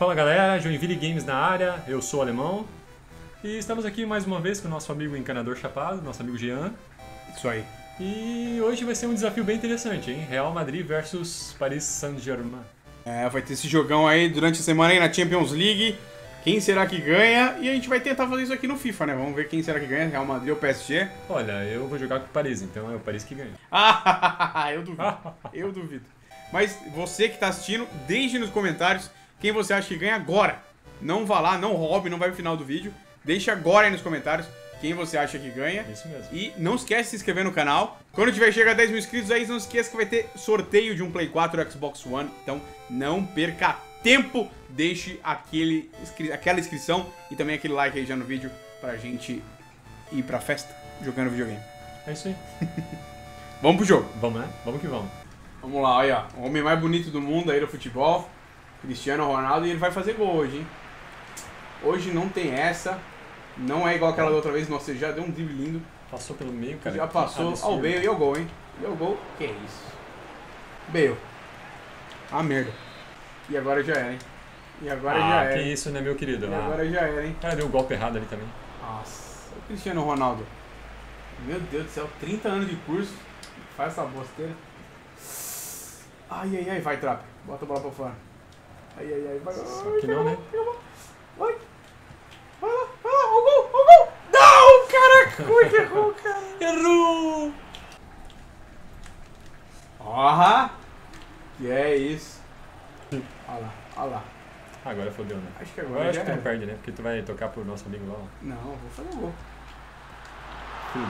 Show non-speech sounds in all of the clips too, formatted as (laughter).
Fala galera, Joinville Games na área, eu sou o Alemão e estamos aqui mais uma vez com o nosso amigo encanador chapado, nosso amigo Jean. Isso aí. E hoje vai ser um desafio bem interessante, hein? Real Madrid versus Paris Saint-Germain. É, vai ter esse jogão aí durante a semana aí na Champions League. Quem será que ganha? E a gente vai tentar fazer isso aqui no FIFA, né? Vamos ver quem será que ganha, Real Madrid ou PSG. Olha, eu vou jogar com o Paris, então é o Paris que ganha. Ah, (laughs) eu duvido. Eu duvido. Mas você que tá assistindo, deixe nos comentários quem você acha que ganha agora. Não vá lá, não roube, não vai pro final do vídeo. Deixa agora aí nos comentários quem você acha que ganha. Isso mesmo. E não esquece de se inscrever no canal. Quando tiver chega a 10 mil inscritos aí, não esqueça que vai ter sorteio de um Play 4 ou Xbox One. Então não perca tempo. Deixe aquele, aquela inscrição e também aquele like aí já no vídeo pra gente ir pra festa jogando videogame. É isso aí. (laughs) Vamos pro jogo. Vamos, né? Vamos que vamos. Vamos lá, olha. O homem mais bonito do mundo aí do futebol. Cristiano Ronaldo. E ele vai fazer gol hoje, hein? Hoje não tem essa. Não é igual aquela da outra vez. Nossa, ele já deu um drible lindo. Passou pelo meio, cara. já passou. absurdo. Ó, o Bale e o gol, hein? E o gol. Que isso? Bale. Ah, merda. E agora já era, hein? E agora já Ah, era. que isso, né, meu querido? E Ah, agora já era, hein? O cara deu um golpe errado ali também. Nossa. O Cristiano Ronaldo. Meu Deus do céu. 30 anos de curso. Faz essa bosteira. Ai, ai, ai. Vai, Trap. Bota a bola pra fora. Ai, ai, ai. Vai. Só que não, né? Vai. Vai lá, vai lá, o gol, o gol! Não, caraca, como é que errou, (laughs) cara? Errou! Ó, que é isso. Olha lá, olha lá. Agora fodeu, né? Acho que agora, Agora acho que não era. perde, né? Porque tu vai tocar pro nosso amigo lá. ó. Não, vou fazer o gol.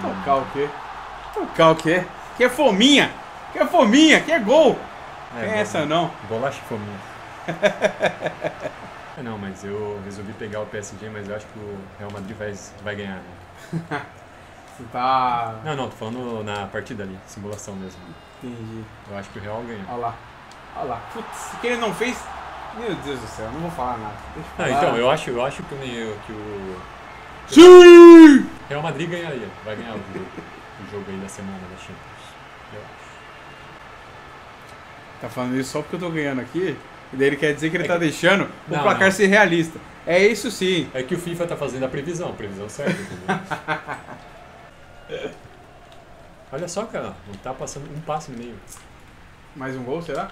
Tocar o quê? Tocar o quê? Que é fominha, que é fominha, que é gol. É, Tem gol- essa não. Bolacha e fominha. (laughs) não, mas eu resolvi pegar o PSG, mas eu acho que o Real Madrid vai, vai ganhar. Né? (laughs) Você tá... Não, não, tô falando na partida ali, simulação mesmo. Entendi. Eu acho que o Real ganha. Olha lá, olha lá. Putz, que ele não fez... Meu Deus do céu, eu não vou falar nada. Deixa eu Não, falar. então, eu acho, eu acho que, o- que o Sim! Real Madrid ganharia. Vai ganhar o jogo, o jogo aí da semana da Champions. Eu acho. Tá falando isso só porque eu tô ganhando aqui? E daí ele quer dizer que ele É tá que- deixando o Não, placar não. ser realista. É isso sim. É que o FIFA tá fazendo a previsão, previsão certa? (laughs) Olha só, cara, não tá passando um passo e meio. Mais um gol, será?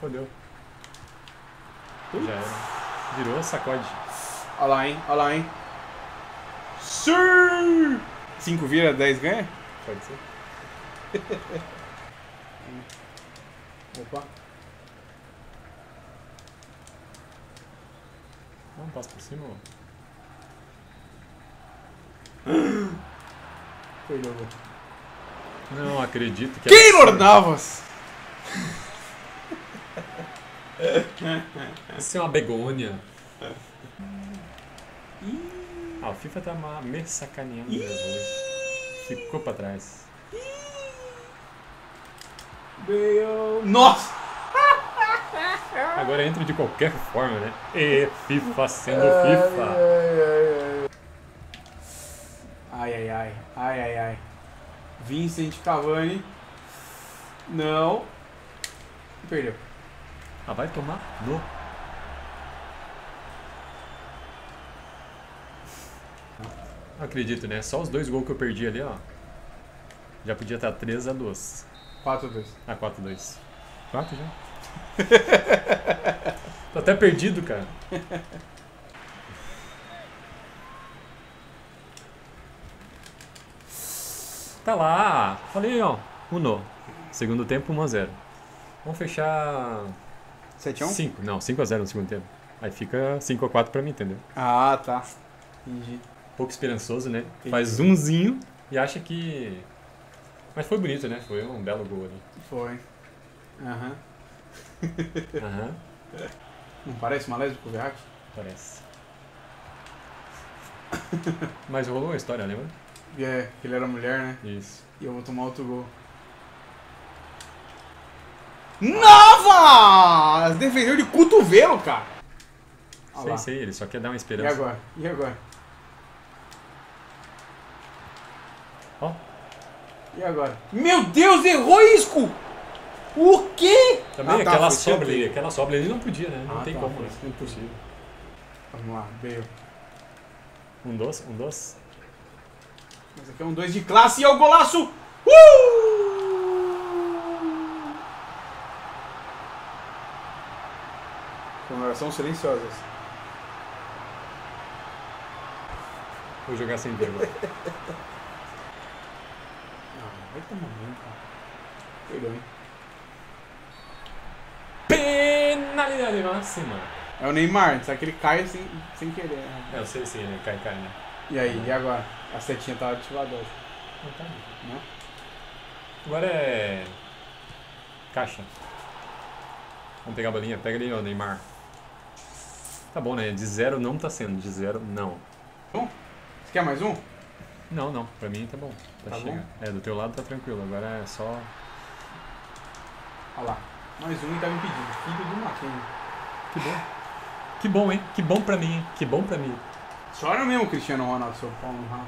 Fodeu. Já era. Virou, sacode. Olha lá, hein? Olha lá, hein? Sim! 5 vira, 10 ganha? Pode ser. (laughs) Opa. Não, passa por cima, gol. Não acredito que Keylor absurdo. Navas! Isso é uma begônia. Ah, o FIFA tá me sacaneando hoje. Ficou pra trás. Bale. Nossa! Agora entra de qualquer forma, né? E FIFA sendo FIFA. Ai, ai, ai. Ai, ai, ai. Vincent Cavani. Não. Perdeu. Ah, vai tomar no. Não acredito, né? Só os dois gols que eu perdi ali, ó. Já podia estar 3 a 2 4 a 2. Ah, 4 a 2 4 já? (laughs) Tô até perdido, cara. Tá lá. Falei, ó. Uno. Segundo tempo, 1 a 0 Vamos fechar 7 a 1? 5. Não, 5 a 0 no segundo tempo. Aí fica 5 a 4 pra mim, entendeu? Ah, tá. Entendi. Pouco esperançoso, né? Entendi. Faz umzinho e acha que... Mas foi bonito, né? Foi um belo gol ali. Foi. Aham. Aham, Não parece uma lésbica o Verratti? parece. Mas rolou a história, lembra? E é, que ele era mulher, né? Isso. E eu vou tomar outro gol. Navas! Defendeu de cotovelo, cara. Olha Sei, lá. sei, ele só quer dar uma E esperança. agora? E agora? Ó, E agora? Meu Deus, errou isco! O quê? Também Ah, tá, aquela sobra ali, aquela sobra ali não podia, né? Não Ah, tem tá, como, né? sorteio. Impossível. Vamos lá, veio. Um doce, um doce. Esse aqui é um 2 de classe e é o golaço! Uh! Comemoração silenciosa. Vou jogar sem vergonha. Não, (laughs) vai tomar banho, cara. Perdão, hein? Penalidade máxima. É o Neymar, só que ele cai sem, sem querer. né? É, eu sei sim, né? Cai, cai, né? E aí, e agora? A setinha tá ativada hoje. Não tá. Não? Agora é. Caixa. Vamos pegar a bolinha. Pega ali, ó, Neymar. Tá bom, né? De zero não tá sendo. De zero, não. Você quer mais um? Não, não. Pra mim tá bom. Tá, Tá chega. É, do teu lado tá tranquilo. Agora é só. Olha lá. Mais um e tá me pedindo. Filho do Maquinho. Que bom. Que bom, hein? Que bom pra mim, hein? Que bom pra mim. Chora mesmo, Cristiano Ronaldo, seu pau no rabo.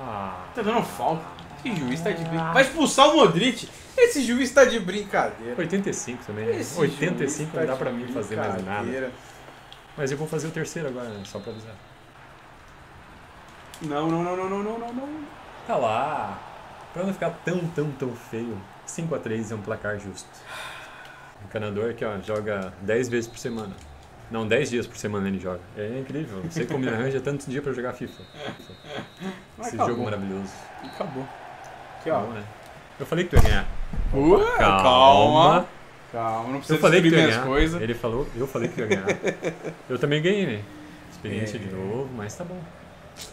Ah. Tá dando falta. Esse juiz tá de brincadeira. Vai expulsar o Modric? Esse juiz tá de brincadeira. 85 também. né? Esse 85 juiz não dá tá pra de mim fazer mais nada. Mas eu vou fazer o terceiro agora, né? Só pra avisar. Não, não, não, não, não, não, não. Tá lá. Pra não ficar tão, tão, tão feio. 5x3 é um placar justo. O canador aqui, ó, joga 10 vezes por semana. Não, 10 dias por semana ele joga. É incrível. Não sei como ele arranja tantos dias pra jogar FIFA. Esse acabou. jogo maravilhoso. Acabou. Aqui, ó. bom, né? Eu falei que tu ia ganhar. Uh, Calma. calma. Calma, não precisa Eu falei que ia ganhar. coisas. Ele falou, eu falei que tu ia ganhar. (laughs) Eu também ganhei, né? Experiência É. de novo, mas tá bom.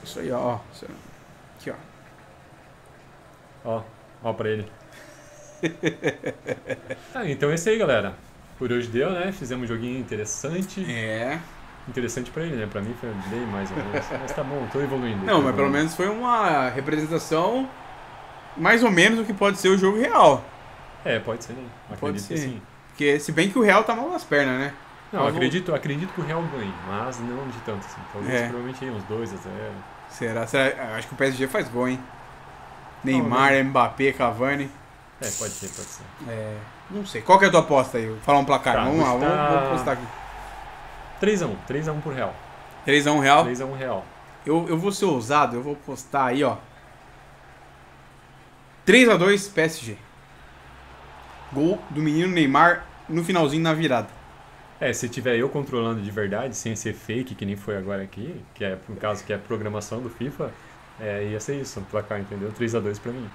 Isso aí, ó. Isso- Aqui, ó. Ó, ó pra ele. (laughs) ah, então é isso aí, galera. Por hoje deu, né? Fizemos um joguinho interessante. É. Interessante pra ele, né? Pra mim foi bem mais ou menos. Mas tá bom, tô evoluindo. Não, tô mas pelo evoluindo. menos foi uma representação mais ou menos do que pode ser o jogo real. É, pode ser, né? Pode Acredito que ser. sim. Porque, se bem que o real tá mal nas pernas, né? Não, Mas acredito, acredito que o Real ganhe, mas não de tanto assim. Talvez É. provavelmente aí uns 2 a 0 Será? Será? Eu Acho que o PSG faz gol, hein? Neymar, Mbappé, Cavani. É, pode ser, pode ser. É. Não sei. Qual que é a tua aposta aí? Fala um placar. Tá, vamos lá, vou vamos, chutar- vamos postar aqui. 3x1, 3x1 por Real. 3x1 real. 3x1 Real. Eu, eu vou ser ousado, eu vou postar aí, ó. 3x2 PSG. Gol do menino Neymar no finalzinho na virada. É, se tiver eu controlando de verdade, sem ser fake, que nem foi agora aqui, que é, no caso, que é a programação do FIFA, é, ia ser isso, o placar, entendeu? 3x2 pra mim.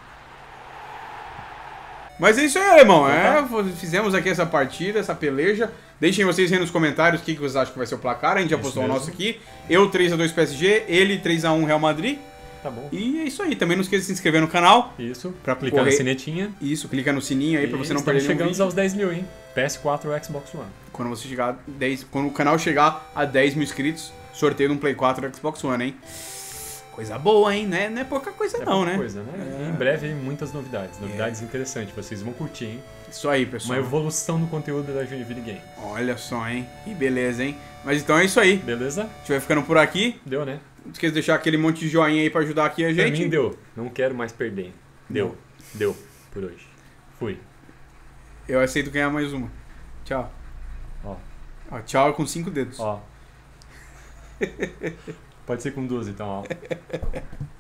Mas é isso aí, alemão. Então É, fizemos aqui essa partida, essa peleja. Deixem vocês aí nos comentários o que, que vocês acham que vai ser o placar. A gente já postou o nosso aqui. Eu 3x2 PSG, ele 3x1 Real Madrid. Tá bom. E é isso aí. Também não esqueça de se inscrever no canal. Isso, Pra clicar correr- na sinetinha. Isso, clica no sininho aí pra E você não perder nenhum vídeo. aos 10 mil, hein? PS4 ou Xbox One. Quando você chegar a 10, quando o canal chegar a 10 mil inscritos, sorteio de um Play 4 e Xbox One, hein? Coisa boa, hein? Não é, não é pouca coisa É não, pouca né? coisa, né? É. Em breve aí muitas novidades. Novidades interessantes, vocês vão curtir, hein? Isso aí, Uma pessoal. evolução do conteúdo da Joinville Game. Olha só, hein? Que beleza, hein? Mas então é isso aí. Beleza? A gente vai ficando por aqui. Deu, né? Não esqueça de deixar aquele monte de joinha aí pra ajudar aqui a Pra gente. mim deu. Não quero mais perder. Deu. Deu. Por hoje. Fui. Eu aceito ganhar mais uma. Tchau. Ó. Ó, tchau com cinco dedos. Ó. (laughs) Pode ser com duas então, ó. (laughs)